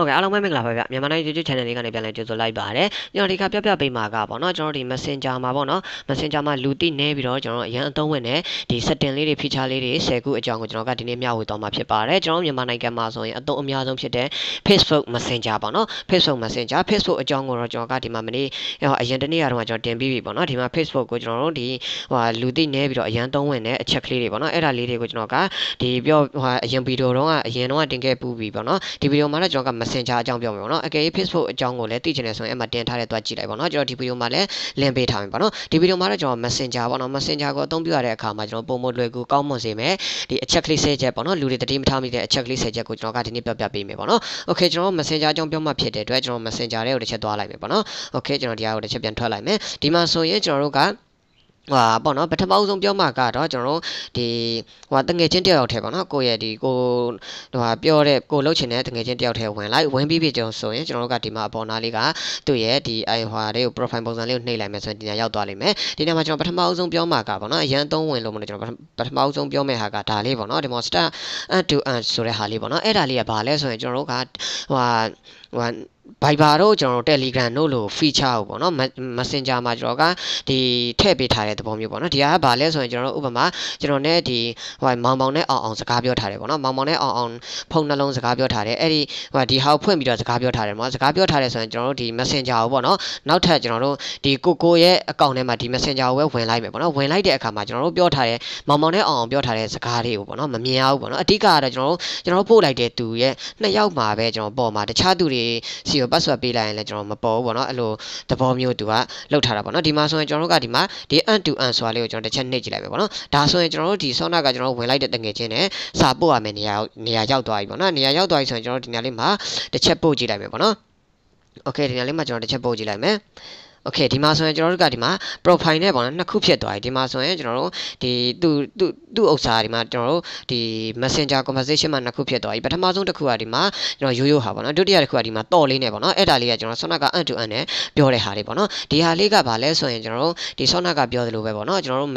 ဟုတ်ကဲ့အားလုံးပဲမင်္ဂလာပါဗျမြန်မာနိုင်ငံ YouTube channel လေးကနေပြန်လည်ကြိုဆိုလိုက်ပါရစေကျွန်တော်ဒီခါပြပြပေးမှာကပေါ့နော်ကျွန်တော်ဒီ Messenger မှာပေါ့နော် Messenger မှာလူသိနေပြီးတော့ကျွန်တော်အရန်အသုံးဝင်တဲ့ဒီ setting လေးတွေ feature လေးတွေ10ခုအကြောင်းကိုကျွန်တော်ကဒီနေ့မျှဝေသွားမှာဖြစ်ပါတယ်ကျွန်တော်မြန်မာနိုင်ငံမှာဆိုရင်အသုံးအများဆုံးဖြစ်တဲ့ Facebook Messenger ပေါ့နော် Facebook Messenger Facebook အကြောင်းကိုတော့ကျွန်တော်ကဒီမှာမနေ့အရင်တနေ့ကတော့ကျွန်တော်တင်ပြီးပြီပေါ့နော်ဒီမှာ Facebook ကိုကျွန်တော်တို့ဒီဟိုလူသိနေပြီးတော့အရန်သုံးဝင်တဲ့အချက်ကလေးတွေပေါ့နော်အဲ့ဒါလေးတွေကိုကျွန်တော်ကဒီပြောဟိုအရင်ဗီဒီယိုတော့အရင်တော့တင်ခဲ့ပူပြီပေါ့နော်ဒီဗီဒီယိုမှာတော့ကျွန်တော်က Messenger အကြောင်းပြောမယ်ပေါ့နော်အကယ်၍ Facebook အကြောင်းကိုလည်းသိချင်တယ်ဆိုရင်အဲ့မှာတင်ထားတဲ့တွားကြည့်လိုက်ပေါ့နော်ကျွန်တော်ဒီဗီဒီယိုမှာလည်း link ပေးထားမယ်ပေါ့နော်ဒီဗီဒီယိုမှာတော့ကျွန်တော် Messenger ပေါ့နော် Messenger ကိုအသုံးပြုရတဲ့အခါမှာကျွန်တော်ပုံမလွယ်ကူကောင်းမွန်စေမယ်ဒီအချက်ကလေး၁၀ချက်ပေါ့နော်လူတွေတတိမထားမိတဲ့အချက်ကလေး၁၀ချက်ကိုကျွန်တော်ကဒီနေ့ပြပြပေးမယ်ပေါ့နော် Okay ကျွန်တော် Messenger အကြောင်းပြောမှဖြစ်တဲ့အတွက်ကျွန်တော် Messenger တွေကိုတစ်ချက်သွားလိုက်မယ်ပေါ့နော် Okay ကျွန်တော်ဒီဟာကိုတစ်ချက်ပြန်ထွက်လိုက်မယ်ဒီမှာဆိုရင်ကျွန်တော်တို့က ဟာပေါ့နော်ပထမအဆုံးပြောမှာကတော့ကျွန်တော်တို့ဒီဟိုတငယ်ချင်းတယောက်ထဲပေါ့နော်ကိုယ့်ရဲ့ဒီကိုဟိုပြောတဲ့ကိုလှုပ်ချင်တဲ့တငယ်ချင်းတယောက်ထဲဝင်လိုက်ဝင်ပြီးပြီကျွန်တော်ဆိုရင်ကျွန်တော်တို့ကဒီမှာအပေါ်နားလေးကသူ့ရဲ့ဒီအဲဟိုလေးကို profile ပုံစံလေးကိုနှိပ်လိုက်မယ်ဆိုရင်ဒီညရောက်သွားလိမ့်မယ်ဒီနေ့မှာကျွန်တော်ပထမအဆုံးပြောမှာကပေါ့နော်အရန်သုံးဝင်လို့မလို့ကျွန်တော်ပထမအဆုံးပြောမယ့်ဟာကဒါလေးပေါ့နော်ဒီမှာ start and to and ဆိုတဲ့ဟာလေးပေါ့နော်အဲ့ဒါလေးကဘာလဲဆိုရင်ကျွန်တော်တို့ကဟိုဟို Viber တို့ကျွန်တော်တို့ Telegram တို့လို feature ကိုပေါ့နော် Messenger မှာကျွန်တော်ကဒီထည့်ပေးထားတဲ့သဘောမျိုးပေါ့နော်ဒီဟာကဘာလဲဆိုရင်ကျွန်တော်တို့ဥပမာကျွန်တော်နဲ့ဒီဟိုမောင်မောင်နဲ့အောင်အောင်စကားပြောထားတယ်ပေါ့နော်မောင်မောင်နဲ့အောင်အောင်ဖုန်းနှလုံးစကားပြောထားတယ်အဲ့ဒီဟိုဒီဟာကိုဖွင့်ပြီးတော့စကားပြောထားတယ်ပေါ့စကားပြောထားတယ်ဆိုရင်ကျွန်တော်တို့ဒီ Messenger ကိုပေါ့နော်နောက်ထပ်ကျွန်တော်တို့ဒီကိုကိုရဲ့ account ထဲမှာဒီ Messenger ကိုပဲဝင်လိုက်မယ်ပေါ့နော်ဝင်လိုက်တဲ့အခါမှာကျွန်တော်တို့ပြောထားတဲ့မောင်မောင်နဲ့အောင်အောင်ပြောထားတဲ့စကားတွေကိုပေါ့နော်မမြင်အောင်ပေါ့နော်အဓိကကတော့ကျွန်တော်တို့ကျွန်တော်တို့ပို့လိုက်တဲ့သူရဲ့နှစ်ယောက်မှာပဲကျွန်တော်ပေါ်မှာတခြားသူတွစီကို password ပေးလိုက်ရင်လည်းကျွန်တော်မပေါ်ဘူးပေါ့နော်အဲ့လိုသဘောမျိုးသူကလောက်ထားတာပေါ့နော်ဒီမှာဆိုရင်ကျွန်တော်တို့ကဒီမှာဒီ end to end ဆိုတာလေးကိုကျွန်တော်တစ်ချက်နှိပ်ကြည့်လိုက်မယ်ပေါ့နော်ဒါဆိုရင်ကျွန်တော်တို့ဒီဆောနာကကျွန်တော်တို့ဝင်လိုက်တဲ့တငယ်ချင်းနဲ့စာပို့ရမယ်နေရာနေရာရောက်သွားပြီပေါ့နော်နေရာရောက်သွားပြီဆိုရင်ကျွန်တော်တို့ဒီနေရာလေးမှာတစ်ချက်ပို့ကြည့်လိုက်မယ်ပေါ့နော်โอเคဒီနေရာလေးမှာကျွန်တော်တစ်ချက်ပို့ကြည့်လိုက်မယ် โอเคဒီမှာဆိုရင်ကျွန်တော်တို့ကဒီမှာ profile နဲ့ပေါ့နော်နှစ်ခုဖြစ်သွားပြီဒီမှာဆိုရင်ကျွန်တော်တို့ဒီသူသူသူ့ဥစ္စာဒီမှာကျွန်တော်တို့ဒီ messenger conversation မှာနှစ်ခုဖြစ်သွားပြီပထမဆုံးတစ်ခုကဒီမှာကျွန်တော်ရိုးရိုးဟာပေါ့နော်ဒုတိယတစ်ခုကဒီမှာတော့လေးနဲ့ပေါ့နော်အဲ့ဒါလေးကကျွန်တော်ဆောနာက end to end နဲ့ပြောတဲ့ဟာလေးပေါ့နော်ဒီဟာလေးကဘာလဲဆိုရင်ကျွန်တော်တို့ဒီဆောနာကပြောသလိုပဲပေါ့နော်ကျွန်တော်တို့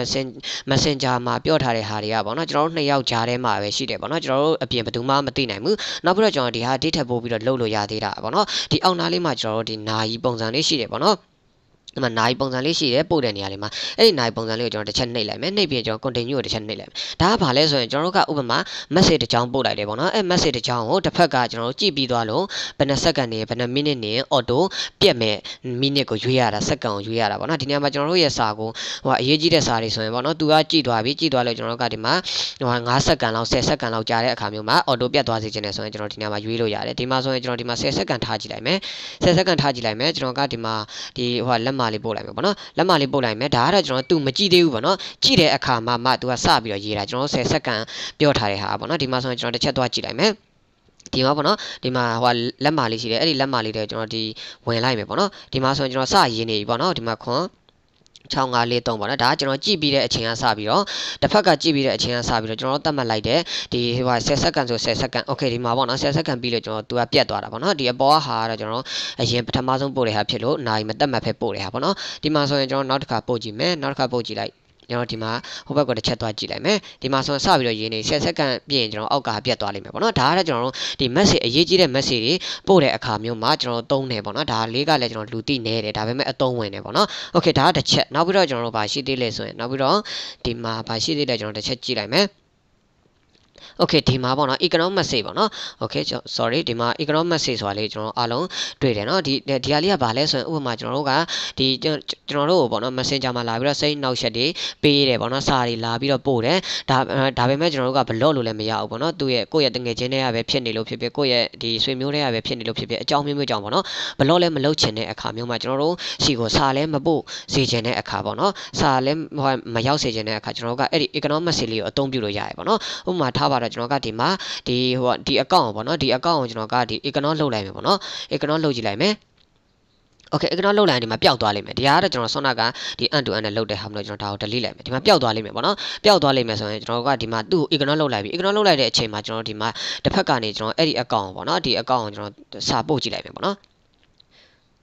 messenger မှာပြောထားတဲ့ဟာတွေကပေါ့နော်ကျွန်တော်တို့နှစ်ယောက်ကြားထဲမှာပဲရှိတယ်ပေါ့နော်ကျွန်တော်တို့အပြင်ဘယ်သူမှမသိနိုင်ဘူးနောက်ပြီးတော့ကျွန်တော်ဒီဟာ date ပို့ပြီးတော့လုပ်လို့ရသေးတာပေါ့နော်ဒီအောက်နားလေးမှာကျွန်တော်တို့ဒီနာယီပုံစံလေးရှိတယ်ပေါ့နော် ဒီမှာနိုင်ပုံစံလေးရှိတယ်ပို့တဲ့နေရာလေးမှာအဲ့ဒီနိုင်ပုံစံလေးကိုကျွန်တော်တစ်ချက်နှိပ်လိုက်မယ်နှိပ်ပြီးကျွန်တော် continue ကိုတစ်ချက်နှိပ်လိုက်မယ်ဒါကဘာလဲဆိုရင်ကျွန်တော်တို့ကဥပမာ message တစ်ကြောင်းပို့လိုက်တယ်ပေါ့နော်အဲ့ message တစ်ကြောင်းကိုတစ်ဖက်ကကျွန်တော်တို့ကြည့်ပြီးသွားလို့ဘယ်နှစက္ကန့်နေဘယ်နှမိနစ်နေ auto ပြက်မဲ့မိနစ်ကိုရွေးရတာစက္ကန့်ကိုရွေးရတာပေါ့နော်ဒီနေရာမှာကျွန်တော်တို့ရဲ့စာကိုဟိုအရေးကြီးတဲ့စာတွေဆိုရင်ပေါ့နော်သူကကြည့်သွားပြီကြည့်သွားလို့ကျွန်တော်တို့ကဒီမှာဟို9စက္ကန့်လောက်10စက္ကန့်လောက်ကြာတဲ့အခါမျိုးမှာ auto ပြတ်သွားစေချင်တယ်ဆိုရင်ကျွန်တော်ဒီနေရာမှာရွေးလို့ရတယ်ဒီမှာဆိုရင်ကျွန်တော်ဒီမှာ10စက္ကန့်ထားကြည့်လိုက်မယ်10စက္ကန့်ထားကြည့်လိုက်မယ်ကျွန်တော်ကဒီမှာဒီဟိုလက်မလေးပို့လိုက်မယ်ပေါ့နော်လက်မလေးပို့လိုက်မယ်ဒါကတော့ကျွန်တော်သူမကြည့်သေးဘူးပေါ့နော်ကြည့်တဲ့အခါမှာမှသူကစပြီးတော့ရေးတာကျွန်တော်10စက္ကန့်ပြောထားတဲ့ဟာပေါ့နော်ဒီမှာဆိုရင်ကျွန်တော်တစ်ချက်သွားကြည့်လိုက်မယ်ဒီမှာပေါ့နော်ဒီမှာဟိုလက်မလေးရှိတယ်အဲ့ဒီလက်မလေးတွေကျွန်တော်ဒီဝင်လိုက်မယ်ပေါ့နော်ဒီမှာဆိုရင်ကျွန်တော်စရေးနေပြီပေါ့နော်ဒီမှာခွန် 6543ပေါ့နော်ဒါကကျွန်တော်ကြည့်ပြီးတဲ့အချိန်ကစပြီးတော့တစ်ဖက်ကကြည့်ပြီးတဲ့အချိန်ကစပြီးတော့ကျွန်တော်သတ်မှတ်လိုက်တဲ့ဒီဟို10စက္ကန့်ဆို10စက္ကန့်โอเคဒီမှာပေါ့နော်10စက္ကန့်ပြီးလို့ကျွန်တော်သူကပြတ်သွားတာပေါ့နော်ဒီအပေါ်ကဟာကတော့ကျွန်တော်အရင်ပထမဆုံးပို့တဲ့ဟာဖြစ်လို့နိုင်မတက်မှတ်ဖက်ပို့တဲ့ဟာပေါ့နော်ဒီမှာဆိုရင်ကျွန်တော်နောက်တစ်ခါပို့ကြည့်မယ်နောက်တစ်ခါပို့ကြည့်လိုက် ကျွန်တော်ဒီမှာဟိုဘက်ကတစ်ချက်သွားကြည့်လိုက်မယ်ဒီမှာဆိုရင်စပြီးတော့ရေးနေ10စက္ကန့်ပြည့်ရင်ကျွန်တော်အောက်ကပြတ်သွားလိမ့်မယ်ပေါ့နော်ဒါကတော့ကျွန်တော်တို့ဒီ message အရေးကြီးတဲ့ message တွေပို့တဲ့အခါမျိုးမှာကျွန်တော်သုံးတယ်ပေါ့နော်ဒါလေးကလည်းကျွန်တော်လူသိနေတယ်ဒါပေမဲ့အသုံးဝင်တယ်ပေါ့နော်โอเคဒါကတစ်ချက်နောက်ပြီးတော့ကျွန်တော်တို့ဗာရှိသေးလဲဆိုရင်နောက်ပြီးတော့ဒီမှာဗာရှိသေးတယ်ကျွန်တော်တစ်ချက်ကြည့်လိုက်မယ် okay ဒီမှာပေါ့နော် economic message ပေါ့နော် okay sorry ဒီမှာ economic message ဆိုတာလေးကျွန်တော်အားလုံးတွေ့တယ်နော်ဒီဒီဟာလေးကဘာလဲဆိုရင်ဥပမာကျွန်တော်တို့ကဒီကျွန်တော်တို့ပေါ့နော် messenger မှာလာပြီးတော့စိတ်နောက်ချက်တွေပေးရတယ်ပေါ့နော်စာတွေလာပြီးတော့ပို့တယ်ဒါဒါပေမဲ့ကျွန်တော်တို့က block လို့လည်းမရဘူးပေါ့နော်သူ့ရဲ့ကိုယ့်ရဲ့တငယ်ချင်းတွေကပဲဖြစ်နေလို့ဖြစ်ဖြစ်ကိုယ့်ရဲ့ဒီဆွေမျိုးတွေကပဲဖြစ်နေလို့ဖြစ်ဖြစ်အကြောင်းမျိုးမျိုးကြောင့်ပေါ့နော် block လည်းမလုပ်ချင်တဲ့အခါမျိုးမှာကျွန်တော်တို့စီကိုစာလည်းမပို့စေချင်တဲ့အခါပေါ့နော်စာလည်းမရောက်စေချင်တဲ့အခါကျွန်တော်တို့ကအဲ့ဒီ economic message လေးကိုအသုံးပြုလို့ရတယ်ပေါ့နော်ဥပမာထားပါတော့ကျွန်တော်ကဒီမှာဒီဟိုဒီ account ပေါ့နော်ဒီ account ကိုကျွန်တော်ကဒီ economic လုပ်လိုက်မယ်ပေါ့နော် economic လုပ်ကြည့်လိုက်မယ်โอเค economic လောက်လိုက်ဒီမှာပျောက်သွားလိမ့်မယ်ဒီဟာကတော့ကျွန်တော်ဆောနာကဒီ end to end နဲ့လုပ်တဲ့ဟာမလို့ကျွန်တော်ဒါကို delete လိုက်မယ်ဒီမှာပျောက်သွားလိမ့်မယ်ပေါ့နော်ပျောက်သွားလိမ့်မယ်ဆိုရင်ကျွန်တော်ကဒီမှာသူ့ economic လောက်လိုက်ပြီ economic လောက်လိုက်တဲ့အချိန်မှာကျွန်တော်ဒီမှာတစ်ဖက်ကနေကျွန်တော်အဲ့ဒီ account ပေါ့နော်ဒီ account ကိုကျွန်တော်စာပို့ကြည့်လိုက်မယ်ပေါ့နော်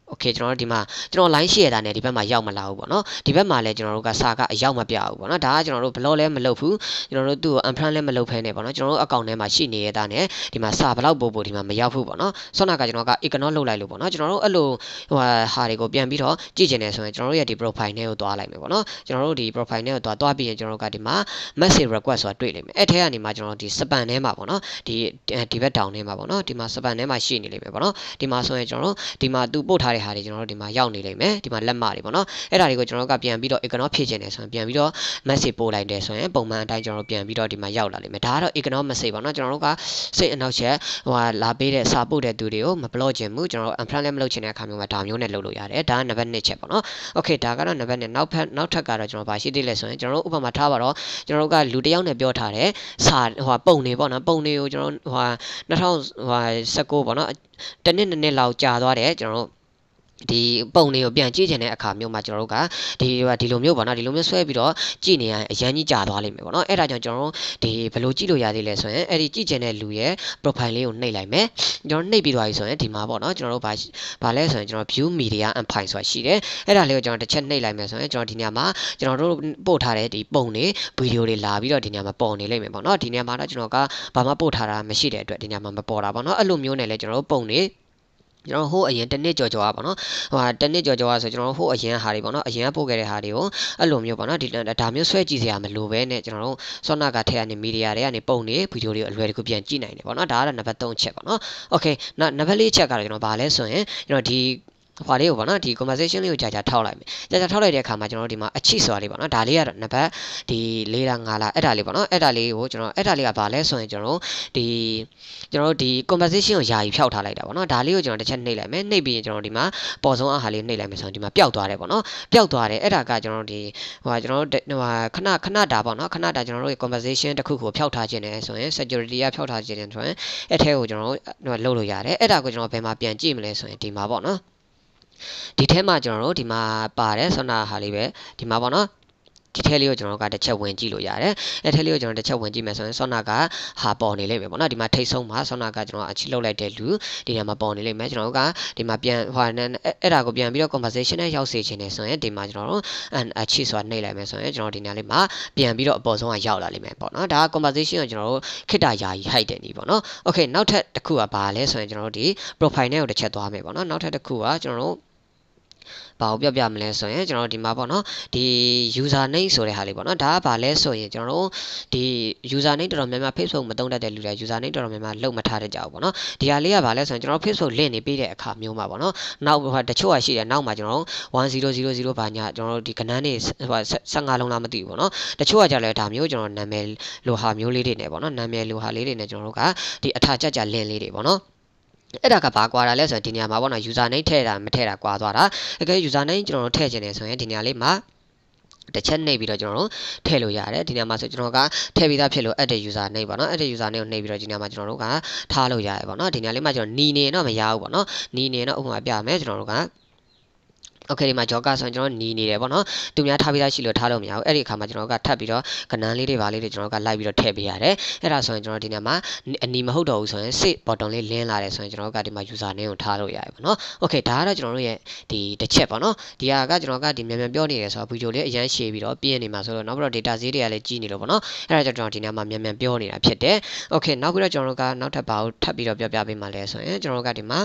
โอเคကျွန်တော်တို့ဒီမှာကျွန်တော် line share တာနဲ့ဒီဘက်မှာရောက်မလာဘူးပေါ့နော်ဒီဘက်မှာလည်းကျွန်တော်တို့ကစာကအရောက်မပြဘူးပေါ့နော်ဒါကကျွန်တော်တို့ blog လည်းမလုပ်ဘူးကျွန်တော်တို့သူ့ကို unfriend လည်းမလုပ်ဖ ೇನೆ ပေါ့နော်ကျွန်တော်တို့ account ထဲမှာရှိနေရတာနဲ့ဒီမှာစာဘလောက်ပို့ပို့ဒီမှာမရောက်ဘူးပေါ့နော်ဆောနာကကျွန်တော်က ignore လုပ်လိုက်လို့ပေါ့နော်ကျွန်တော်တို့အဲ့လိုဟိုဟာတွေကိုပြန်ပြီးတော့ကြည့်ကျင်နေဆိုရင်ကျွန်တော်တို့ရဲ့ဒီ profile နဲ့ကိုသွားလိုက်မယ်ပေါ့နော်ကျွန်တော်တို့ဒီ profile နဲ့ကိုသွားသွားပြီးရင်ကျွန်တော်တို့ကဒီမှာ message request ဆိုတာတွေ့လိမ့်မယ်အဲ့ထဲကနေမှကျွန်တော်ဒီ span ထဲမှာပေါ့နော်ဒီဒီဘက် down ထဲမှာပေါ့နော်ဒီမှာ span ထဲမှာရှိနေလိမ့်မယ်ပေါ့နော်ဒီမှာဆိုရင်ကျွန်တော်တို့ဒီမှာသူပို့ထားတဲ့ ဲ့ဟာတွေကျွန်တော်တို့ဒီမှာရောက်နေလိမ့်မယ်ဒီမှာလက်မတွေပေါ့နော်အဲ့ဒါတွေကိုကျွန်တော်တို့ကပြန်ပြီးတော့ ignore ဖြည့်ခြင်းတယ်ဆိုရင်ပြန်ပြီးတော့ message ပို့လိုက်တယ်ဆိုရင်ပုံမှန်အတိုင်းကျွန်တော်တို့ပြန်ပြီးတော့ဒီမှာရောက်လာလိမ့်မယ်ဒါကတော့ ignore message ပေါ့နော်ကျွန်တော်တို့ကစိတ်အနောက်ချက်ဟိုဟာလာပေးတဲ့စာပို့တဲ့သူတွေကိုမ block ခြင်းဘူးကျွန်တော်တို့ unfriend လည်းမလုပ်ချင်တဲ့အခါမျိုးမှာဒါမျိုးနဲ့လုပ်လို့ရတယ်ဒါကနံပါတ်1ချက်ပေါ့နော် okay ဒါကတော့နံပါတ်1နောက်ဖက်နောက်ထပ်ကတော့ကျွန်တော်ဗာရှိသေးလဲဆိုရင်ကျွန်တော်တို့ဥပမာထားပါတော့ကျွန်တော်တို့ကလူတစ်ယောက်နဲ့ပြောထားတဲ့စာဟိုပုံနေပေါ့နော်ပုံနေကိုကျွန်တော်ဟို2019ပေါ့နော်တနစ်နှစ်လောက်ကြာသွားတယ်ကျွန်တော်တို့ ဒီပုံတွေကိုပြန်ကြည့်ချင်တဲ့အခါမျိုးမှာကျွန်တော်တို့ကဒီဒီလိုမျိုးပေါ့နော်ဒီလိုမျိုးဆွဲပြီးတော့ကြည့်နေရင်အရန်ကြီးကြာသွားလိမ့်မယ်ပေါ့နော်အဲ့ဒါကြောင့်ကျွန်တော်တို့ဒီဘယ်လိုကြည့်လို့ရသေးလဲဆိုရင်အဲ့ဒီကြည့်ချင်တဲ့လူရဲ့ profile လေးကိုနှိပ်လိုက်မယ်ကျွန်တော်နှိပ်ပြီးသွားပြီဆိုရင်ဒီမှာပေါ့နော်ကျွန်တော်တို့ဗာဗာလဲဆိုရင်ကျွန်တော် view media and file ဆိုတာရှိတယ်အဲ့ဒါလေးကိုကျွန်တော်တစ်ချက်နှိပ်လိုက်မယ်ဆိုရင်ကျွန်တော်ဒီနေရာမှာကျွန်တော်တို့ပို့ထားတဲ့ဒီပုံတွေဗီဒီယိုတွေလာပြီးတော့ဒီနေရာမှာပေါ်နေလိမ့်မယ်ပေါ့နော်ဒီနေရာမှာတော့ကျွန်တော်ကဘာမှပို့ထားတာမရှိတဲ့အတွက်ဒီနေရာမှာမပေါ်တာပေါ့နော်အဲ့လိုမျိုးနဲ့လဲကျွန်တော်တို့ပုံတွေ ကျွန်တော်ဟိုအရင်တစ်နှစ်ကြော်ကြော်อ่ะပေါ့နော်ဟိုဟာတစ်နှစ်ကြော်ကြော်อ่ะဆိုကျွန်တော်ဟိုအရင်ဟာတွေပေါ့နော်အရင်ပို့ခဲ့တဲ့ဟာတွေကိုအဲ့လိုမျိုးပေါ့နော်ဒီဒါမျိုးဆွဲကြည့်စရာမလိုပဲနဲ့ကျွန်တော်တို့စောနာကထက်ကနေမီဒီယာတွေကနေပုံနေဗီဒီယိုတွေအလွယ်တကူပြန်ကြည့်နိုင်တယ်ပေါ့နော်ဒါကတော့နံပါတ်3ချက်ပေါ့နော်โอเคနောက်နံပါတ်4ချက်ကတော့ကျွန်တော်ဗာလဲဆိုရင်ကျွန်တော်ဒီ ဟွာလေးကိုပေါ့နော်ဒီ conversation လေးကိုကြာကြာထောက်လိုက်မယ်ကြာကြာထောက်လိုက်တဲ့အခါမှာကျွန်တော်တို့ဒီမှာအချိဆိုတာလေးပေါ့နော်ဒါလေးကတော့နံပါတ်ဒီ၄လား၅လားအဲ့ဒါလေးပေါ့နော်အဲ့ဒါလေးကိုကျွန်တော်အဲ့ဒါလေးကဘာလဲဆိုရင်ကျွန်တော်တို့ဒီကျွန်တော်တို့ဒီ conversation ကိုယာယီဖျောက်ထားလိုက်တာပေါ့နော်ဒါလေးကိုကျွန်တော်တစ်ချက်နှိပ်လိုက်မယ်နှိပ်ပြီးရင်ကျွန်တော်ဒီမှာပေါ်ဆုံးအားဟာလေးနှိပ်လိုက်မယ်ဆိုရင်ဒီမှာပျောက်သွားတယ်ပေါ့နော်ပျောက်သွားတယ်အဲ့ဒါကကျွန်တော်တို့ဒီဟိုကျွန်တော်တို့ဟိုခဏခဏတာပေါ့နော်ခဏတာကျွန်တော်တို့ conversation တစ်ခုကိုဖျောက်ထားခြင်းတယ်ဆိုရင် security ကဖျောက်ထားခြင်းတယ်ဆိုရင်အဲ့ထဲကိုကျွန်တော်တို့လုပ်လို့ရတယ်အဲ့ဒါကိုကျွန်တော်ဘယ်မှာပြန်ကြည့်မလဲဆိုရင်ဒီမှာပေါ့နော် ဒီထဲမှာကျွန်တော်တို့ဒီမှာပါတယ်ဆွမ်းနာဟာလေးပဲဒီမှာပေါ့နော်ဒီထဲလေးကိုကျွန်တော်တို့ကတစ်ချက်ဝင်ကြည့်လို့ရတယ်အဲထဲလေးကိုကျွန်တော်တစ်ချက်ဝင်ကြည့်မယ်ဆိုရင်ဆောနာကဟာပေါ်နေလိမ့်မယ်ပေါ့နော်ဒီမှာထိတ်ဆုံးမှာဆောနာကကျွန်တော်အချိလောက်လိုက်တဲ့လူဒီထဲမှာပေါ်နေလိမ့်မယ်ကျွန်တော်တို့ကဒီမှာပြန်ဟိုနဲ့အဲ့ဒါကိုပြန်ပြီးတော့ conversation နဲ့ရောက်စေချင်တယ်ဆိုရင်ဒီမှာကျွန်တော်တို့အချိဆိုတာနှိပ်လိုက်မယ်ဆိုရင်ကျွန်တော်ဒီနေရာလေးမှာပြန်ပြီးတော့အပေါ်ဆုံးကရောက်လာလိမ့်မယ်ပေါ့နော်ဒါက conversation ကိုကျွန်တော်တို့ခိတ္တယာယီ height တယ်နီးပေါ့နော် okay နောက်ထပ်တစ်ခုကဘာလဲဆိုရင်ကျွန်တော်တို့ဒီ profile နဲ့ကိုတစ်ချက်သွားမယ်ပေါ့နော်နောက်ထပ်တစ်ခုကကျွန်တော်တို့ ဘာကိုပြပြမလဲဆိုရင်ကျွန်တော်ဒီမှာပေါ့နော်ဒီ user name ဆိုတဲ့ဟာလေးပေါ့နော်ဒါကဘာလဲဆိုရင်ကျွန်တော်တို့ဒီ user name တော်တော်များများ Facebook မသုံးတတ်တဲ့လူတွေ user name တော်တော်များများလုံမထားတတ်ကြဘူးပေါ့နော်ဒီဟာလေးကဘာလဲဆိုရင်ကျွန်တော် Facebook link နေပေးတဲ့အခါမျိုးမှာပေါ့နော်နောက်ဟိုတချို့ဟာရှိတယ်နောက်မှာကျွန်တော်1000ဘာညာကျွန်တော်တို့ဒီကနန်းနေဟို15လုံးလားမသိဘူးပေါ့နော်တချို့ကကြလဲဒါမျိုးကျွန်တော်နာမည်လိုဟာမျိုးလေးတွေနဲ့ပေါ့နော်နာမည်လိုဟာလေးတွေနဲ့ကျွန်တော်တို့ကဒီအထာကြကြ link လေးတွေပေါ့နော် အဲ့ဒါကဘာကွာတာလဲဆိုရင်ဒီနေရာမှာပေါ့နော် user name ထည့်တာမထည့်တာကွာသွားတာအကယ် user name ကျွန်တော်တို့ထည့်ခြင်းတယ်ဆိုရင်ဒီနေရာလေးမှာတစ်ချက်နှိပ်ပြီးတော့ကျွန်တော်တို့ထည့်လို့ရတယ်ဒီနေရာမှာဆိုကျွန်တော်ကထည့်ပြီးသားဖြစ်လို့ add user name ပေါ့နော် add user name ကိုနှိပ်ပြီးတော့ဒီနေရာမှာကျွန်တော်တို့ကထားလို့ရတယ်ပေါ့နော်ဒီနေရာလေးမှာကျွန်တော်နီနေတော့မရဘူးပေါ့နော်နီနေတော့ဥပမာပြမယ်ကျွန်တော်တို့က okay ဒီမှာ joker ဆိုရင်ကျွန်တော်နီးနေတယ်ပေါ့နော်သူများထားပြီးသားရှိလို့ထားလို့မရဘူးအဲ့ဒီအခါမှာကျွန်တော်ကထပ်ပြီးတော့ကဏန်းလေးတွေပါလေးတွေကျွန်တော်ကလိုက်ပြီးတော့ထည့်ပေးရတယ်အဲ့ဒါဆိုရင်ကျွန်တော်ဒီနေရာမှာအနီမဟုတ်တော့ဘူးဆိုရင် sit button လေးလင်းလာတယ်ဆိုရင်ကျွန်တော်ကဒီမှာ user name ကိုထားလို့ရတယ်ပေါ့နော် okay ဒါကတော့ကျွန်တော်တို့ရဲ့ဒီတစ်ချက်ပေါ့နော်ဒီဟာကကျွန်တော်ကဒီမြန်မြန်ပြောနေတယ်ဆိုတော့ video လေးအရန်ရှည်ပြီးတော့ပြင်းနေမှာဆိုတော့နောက်ပြီးတော့ data ဈေးတွေကလည်းကြီးနေလို့ပေါ့နော်အဲ့ဒါကြောင့်ကျွန်တော်ဒီနေရာမှာမြန်မြန်ပြောနေတာဖြစ်တယ် okay နောက်ပြီးတော့ကျွန်တော်တို့ကနောက်ထပ်ပါအောင်ထပ်ပြီးတော့ပြောပြပေးမှလဲဆိုရင်ကျွန်တော်တို့ကဒီမှာ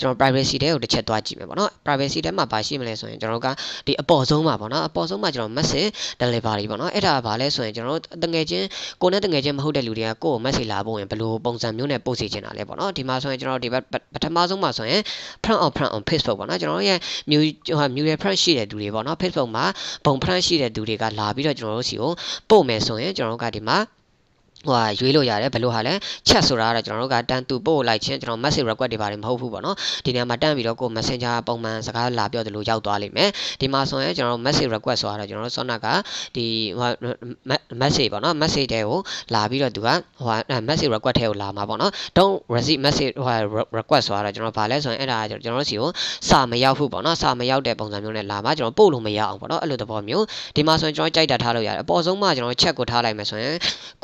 ကျွန်တော် privacy တဲကိုတစ်ချက်သွားကြည့်မယ်ပေါ့နော် privacy တဲမှာဘာရှိမလဲဆိုရင်ကျွန်တော်ကဒီအပေါ်ဆုံးမှာပေါ့နော်အပေါ်ဆုံးမှာကျွန်တော် message delivery ပေါ့နော်အဲ့ဒါဘာလဲဆိုရင်ကျွန်တော်တို့တငယ်ချင်းကိုနဲ့တငယ်ချင်းမဟုတ်တဲ့လူတွေကကိုယ့်ကို message လာဖို့ရင်ဘယ်လိုပုံစံမျိုးနဲ့ပို့စီချင်တာလဲပေါ့နော်ဒီမှာဆိုရင်ကျွန်တော်ဒီဘက်ပထမဆုံးမှာဆိုရင် front on front on Facebook ပေါ့နော်ကျွန်တော်ရဲ့မြူဟာမြူရဲ့ front ရှိတဲ့သူတွေပေါ့နော် Facebook မှာဘုံ front ရှိတဲ့သူတွေကလာပြီးတော့ကျွန်တော်တို့စီကိုပို့မယ်ဆိုရင်ကျွန်တော်တို့ကဒီမှာ ဟိုဟာရွေးလို့ရတယ်ဘယ်လိုဟာလဲ chat ဆိုတာကတော့ကျွန်တော်တို့ကတန်တူပို့လိုက်ချင်းကျွန်တော် message request တွေပါတယ်မဟုတ်ဘူးပေါ့နော်ဒီနေရာမှာတန်းပြီးတော့ကို messenger ပုံမှန်စကားလာပြောတယ်လို့ရောက်သွားလိမ့်မယ်ဒီမှာဆိုရင်ကျွန်တော် message request ဆိုတာတော့ကျွန်တော်တို့ Sona ကဒီဟို message ပေါ့နော် message တွေကိုလာပြီးတော့သူကဟိုဟာ message request ထဲကိုလာမှာပေါ့နော် don't receive message ဟို request ဆိုတာတော့ကျွန်တော်ဗာလဲဆိုရင်အဲ့ဒါကျွန်တော်တို့စီကိုစာမရောက်ဘူးပေါ့နော်စာမရောက်တဲ့ပုံစံမျိုးနဲ့လာမှာကျွန်တော်ပို့လို့မရအောင်ပေါ့နော်အဲ့လိုသဘောမျိုးဒီမှာဆိုရင်ကျွန်တော်ကြိုက်တာထားလို့ရတယ်အပေါ်ဆုံးမှကျွန်တော် check ကိုထားလိုက်မယ်ဆိုရင်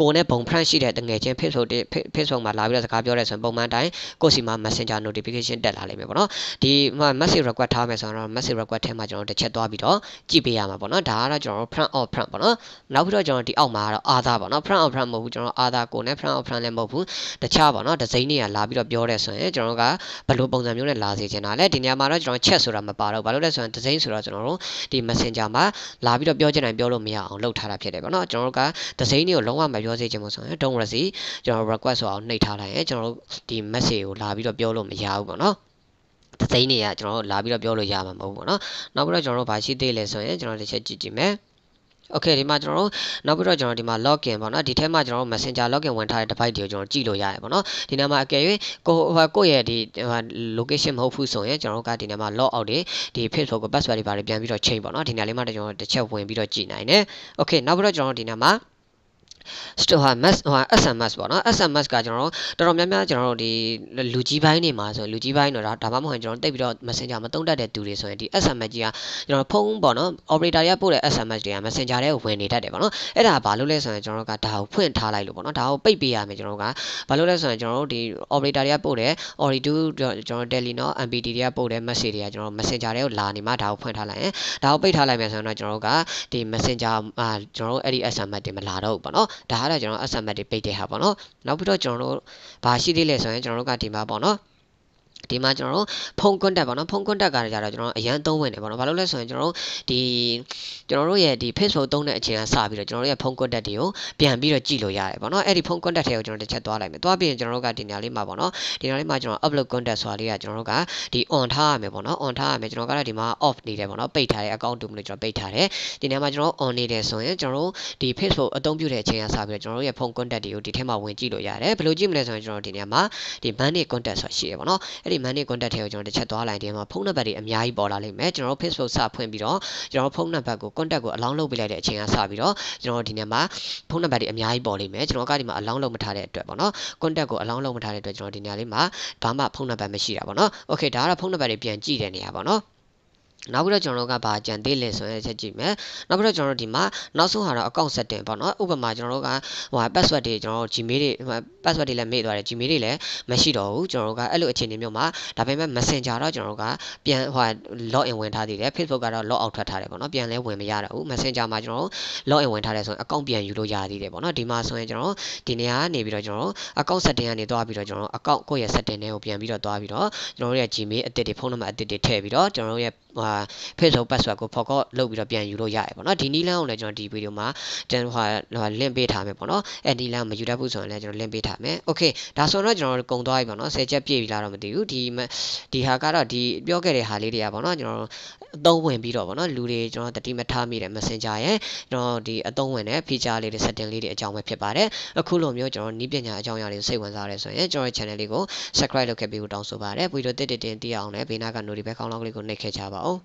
ကိုနဲ့ဘုံ friend ရှိတဲ့တငယ်ချင်း Facebook တွေ Facebook မှာလာပြီးတော့စကားပြောရဲဆိုရင်ပုံမှန်တိုင်းကိုယ့်စီမှာ Messenger notification တက်လာလိမ့်မယ်ပေါ့နော်ဒီမှာ message request ထားမယ်ဆိုတော့ message request ထဲမှာကျွန်တော်တစ်ချက်သွားပြီးတော့ကြည့်ပေးရမှာပေါ့နော်ဒါကတော့ကျွန်တော် front of front ပေါ့နော်နောက်ပြီးတော့ကျွန်တော်ဒီအောက်မှာကတော့ other ပေါ့နော် front of front မဟုတ်ဘူးကျွန်တော် other ကိုနဲ့ front of front လည်းမဟုတ်ဘူးတခြားပေါ့နော်ဒီဇိမ်းတွေကလာပြီးတော့ပြောရဲဆိုရင်ကျွန်တော်ကဘယ်လိုပုံစံမျိုးနဲ့လာစေချင်တာလဲဒီနေရာမှာတော့ကျွန်တော် chat ဆိုတာမပါတော့ဘာလို့လဲဆိုရင်ဒီဇိမ်းဆိုတော့ကျွန်တော်တို့ဒီ messenger မှာလာပြီးတော့ပြောချင်တိုင်းပြောလို့မရအောင်လုပ်ထားတာဖြစ်တယ်ပေါ့နော်ကျွန်တော်တို့ကဒီဇိမ်းတွေကိုလုံးဝမပြောစေချင်ဘူးဆိုရင် don't worry ကျွန်တော် request ဆိုအောင်နှိပ်ထားလိုက်ရင်ကျွန်တော်တို့ဒီ message ကိုလာပြီးတော့ပြောလို့မရဘူးပေါ့နော်သသိန်းတွေကကျွန်တော်တို့လာပြီးတော့ပြောလို့ရမှာမဟုတ်ဘူးပေါ့နော်နောက်ပြီးတော့ကျွန်တော်တို့ဗာရှိသေးလဲဆိုရင်ကျွန်တော်တစ်ချက်ကြည့်ကြည့်မယ်โอเคဒီမှာကျွန်တော်တို့နောက်ပြီးတော့ကျွန်တော်ဒီမှာ login ပေါ့နော်ဒီထဲမှာကျွန်တော်တို့ Messenger login ဝင်ထားတဲ့ device တွေကိုကျွန်တော်ကြည့်လို့ရတယ်ပေါ့နော်ဒီနေ့မှာအကယ်၍ကိုဟိုကိုယ့်ရဲ့ဒီ location မဟုတ်ဘူးဆိုရင်ကျွန်တော်တို့ကဒီနေ့မှာ log out တွေဒီ Facebook ကို password တွေပါတယ်ပြန်ပြီးတော့ change ပေါ့နော်ဒီနေ့လေးမှာကျွန်တော်တစ်ချက်ဝင်ပြီးတော့ကြည့်နိုင်တယ်โอเคနောက်ပြီးတော့ကျွန်တော်တို့ဒီနေ့မှာ store ဟာ mass ဟို SMS ပေါ့နော် SMS ကကျွန်တော်တို့တော်တော်များများကျွန်တော်တို့ဒီလူကြီးပိုင်းနေမှာဆိုလူကြီးပိုင်းတော့ဒါမှမဟုတ်ကျွန်တော်တိတ်ပြီးတော့ Messenger မတုံးတတ်တဲ့သူတွေဆိုရင်ဒီ SMS ကြီးကကျွန်တော်ဖုန်းပေါ့နော် operator ရပို့တဲ့ SMS တွေက Messenger ထဲကိုဝင်နေတတ်တယ်ပေါ့နော်အဲ့ဒါဘာလို့လဲဆိုရင်ကျွန်တော်တို့ကဒါကိုဖွင့်ထားလိုက်လို့ပေါ့နော်ဒါကိုပိတ်ပေးရမယ်ကျွန်တော်တို့ကဘာလို့လဲဆိုရင်ကျွန်တော်တို့ဒီ operator တွေကပို့တဲ့ Ori2 ကျွန်တော် Tele နော် MPT တွေကပို့တဲ့ message တွေကကျွန်တော် Messenger ထဲကိုလာနေမှဒါကိုဖွင့်ထားလိုက်ရင်ဒါကိုပိတ်ထားလိုက်မယ်ဆိုရင်တော့ကျွန်တော်တို့ကဒီ Messenger အာကျွန်တော်တို့အဲ့ဒီ SMS တွေမလာတော့ဘူးပေါ့နော်ဒါကတော့ကျွန်တော် SMS တွေပိတ်တဲ့ဟာပေါ့နော်နောက်ပြီးတော့ကျွန်တော်တို့ဘာရှိသေးလဲဆိုရင်ကျွန်တော်တို့ကဒီမှာပေါ့နော် ဒီမှာကျွန်တော်တို့ဖုန်း contact ပေါ့နော်ဖုန်း contact ကကြတော့ကျွန်တော်အရန်သုံးဝင်တယ်ပေါ့နော်ဘာလို့လဲဆိုရင်ကျွန်တော်တို့ဒီကျွန်တော်တို့ရဲ့ဒီ Facebook သုံးတဲ့အချိန်ကစပြီးတော့ကျွန်တော်တို့ရဲ့ဖုန်း contact တွေကိုပြန်ပြီးတော့ကြည့်လို့ရတယ်ပေါ့နော်အဲ့ဒီဖုန်း contact တွေကိုကျွန်တော်တစ်ချက်သွားလိုက်မယ်သွားပြီးရင်ကျွန်တော်တို့ကဒီနေရာလေးမှာပေါ့နော်ဒီနေရာလေးမှာကျွန်တော် upload contact ဆိုတာလေးကကျွန်တော်တို့ကဒီ on ထားရမယ်ပေါ့နော် on ထားရမယ်ကျွန်တော်ကတော့ဒီမှာ off နေတယ်ပေါ့နော်ပိတ်ထားတဲ့ account တူမလို့ကျွန်တော်ပိတ်ထားတယ်ဒီနေရာမှာကျွန်တော် on နေတယ်ဆိုရင်ကျွန်တော်တို့ဒီ Facebook အသုံးပြုတဲ့အချိန်ကစပြီးတော့ကျွန်တော်တို့ရဲ့ဖုန်း contact တွေကိုဒီထဲမှာဝင်ကြည့်လို့ရတယ်ဘယ်လိုကြည့်မလဲဆိုရင်ကျွန်တော်ဒီနေရာမှာဒီ money contact ဆိုတာရှိတယ်ပေါ့နော်အဲ့ဒီ money contact တွေကိုကျွန်တော်တစ်ချက်သွားလိုက်တယ်မှာဖုန်းနံပါတ်တွေအများကြီးပေါ်လာလိမ့်မယ်ကျွန်တော်တို့ Facebook စဖွင့်ပြီးတော့ကျွန်တော်ဖုန်းနံပါတ်ကို contact ကိုအလောင်းလုပ်ပေးလိုက်တဲ့အချိန်ကစပြီးတော့ကျွန်တော်ဒီနေ့မှာဖုန်းနံပါတ်တွေအများကြီးပေါ်လိမ့်မယ်ကျွန်တော်ကဒီမှာအလောင်းလုပ်မထားတဲ့အတွက်ပေါ့နော် contact ကိုအလောင်းလုပ်မထားတဲ့အတွက်ကျွန်တော်ဒီနေ့လေးမှာဘာမှဖုန်းနံပါတ်မရှိတာပေါ့နော် okay ဒါကတော့ဖုန်းနံပါတ်တွေပြန်ကြည့်တဲ့နေရာပေါ့နော် နောက်ပြီးတော့ကျွန်တော်တို့ကဘာကြံသေးလဲဆိုရင်ချက်ကြည့်မယ်နောက်ပြီးတော့ကျွန်တော်တို့ဒီမှာနောက်ဆုံးဟာတော့ account setting ပေါ့နော်ဥပမာကျွန်တော်တို့ကဟို password တွေကျွန်တော်တို့ Gmail တွေ password တွေလည်းမေ့သွားတယ် Gmail တွေလည်းမရှိတော့ဘူးကျွန်တော်တို့ကအဲ့လိုအခြေအနေမျိုးမှာဒါပေမဲ့ Messenger တော့ကျွန်တော်တို့ကပြန်ဟို log in ဝင်ထားသေးတယ် Facebook ကတော့ log out ထွက်ထားတယ်ပေါ့နော်ပြန်လဲဝင်မရတော့ဘူး Messenger မှာကျွန်တော်တို့ log in ဝင်ထားတယ်ဆိုရင် account ပြန်ယူလို့ရသေးတယ်ပေါ့နော်ဒီမှာဆိုရင်ကျွန်တော်တို့ဒီနေရာကနေပြီးတော့ကျွန်တော်တို့ account setting ကနေသွားပြီးတော့ကျွန်တော်တို့ account ကိုယ့်ရဲ့ setting တွေကိုပြန်ပြီးတော့သွားပြီးတော့ကျွန်တော်တို့ရဲ့ Gmail အသစ်တွေဖုန်းနံပါတ်အသစ်တွေထည့်ပြီးတော့ကျွန်တော်တို့ရဲ့ဟာ Facebook password ကို forgot လုပ်ပြီးတော့ပြန်ယူလို့ရတယ်ပေါ့နော်ဒီနီးလန်းကိုလည်းကျွန်တော်ဒီဗီဒီယိုမှာကျွန်တော်ဟာ link ပေးထားမယ်ပေါ့နော်အဲ့ဒီလန်းမယူတတ်ဘူးဆိုရင်လည်းကျွန်တော် link ပေးထားမယ် okay ဒါဆိုတော့ကျွန်တော်ကုံသွားပြီပေါ့နော်10ချက်ပြည့်ပြီလားတော့မသိဘူးဒီဒီဟာကတော့ဒီပြောခဲ့တဲ့ဟာလေးတွေကပေါ့နော်ကျွန်တော်အသုံးဝင်ပြီးတော့ပေါ့နော်လူတွေကျွန်တော်တတိမထားမိတဲ့ Messenger ရဲ့ကျွန်တော်ဒီအသုံးဝင်တဲ့ feature လေးတွေ setting လေးတွေအကြောင်းပဲဖြစ်ပါတယ်အခုလိုမျိုးကျွန်တော်နီးပညာအကြောင်းအရာတွေစိတ်ဝင်စားရဲဆိုရင်ကျွန်တော်ရဲ့ channel လေးကို subscribe လုပ်ခဲ့ပြီးတော့တောင်းဆိုပါတယ်ဗီဒီယိုတစ်တစ်တင်သိအောင်လည်းဘေးနားက notification ကောင်းလောင်းလေးကိုနှိပ်ခဲ့ကြပါ well,